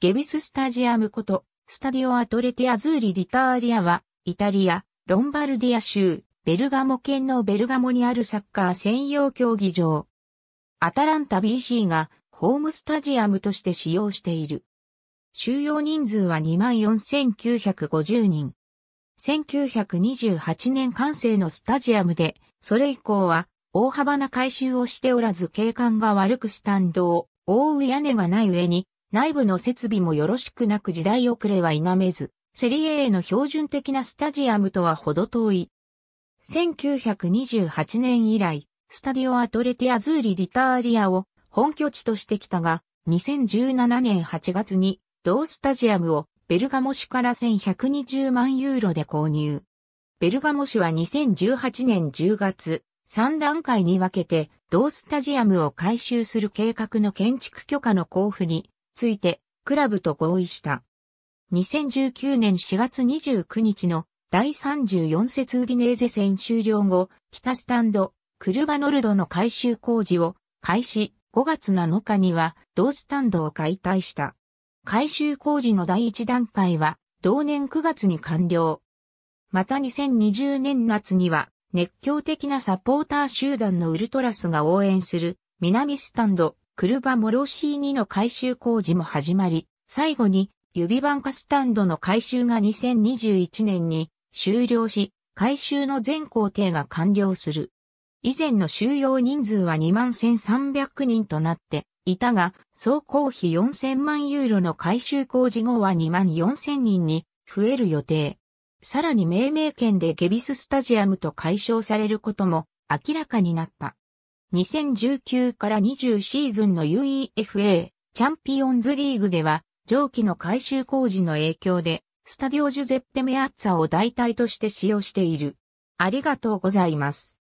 ゲビススタジアムこと、スタディオアトレティアズーリ・ディターリアは、イタリア、ロンバルディア州、ベルガモ県のベルガモにあるサッカー専用競技場。アタランタ BC がホームスタジアムとして使用している。収容人数は24,950人。1928年完成のスタジアムで、それ以降は大幅な改修をしておらず景観が悪くスタンドを覆う屋根がない上に、内部の設備もよろしくなく時代遅れは否めず、セリエ A の標準的なスタジアムとは程遠い。1928年以来、スタディオアトレティアズーリ・ディターリアを本拠地としてきたが、2017年8月に同スタジアムをベルガモ市から1120万ユーロで購入。ベルガモ市は2018年10月、3段階に分けて、同スタジアムを改修する計画の建築許可の交付について、クラブと合意した。2019年4月29日の第34節ウディネーゼ戦終了後、北スタンド、クルバノルドの改修工事を開始、5月7日には同スタンドを解体した。改修工事の第一段階は同年9月に完了。また2020年夏には熱狂的なサポーター集団のウルトラスが応援する南スタンド、クルバモロシーニの改修工事も始まり、最後に指バンカスタンドの改修が2021年に終了し、改修の全工程が完了する。以前の収容人数は21,300人となっていたが、総工費4000万ユーロの改修工事後は2万4000人に増える予定。さらに命名権でゲビススタジアムと解消されることも明らかになった。2019から20シーズンの UEFA チャンピオンズリーグでは上記の改修工事の影響でスタディオジュゼッペメアッツァを代替として使用している。ありがとうございます。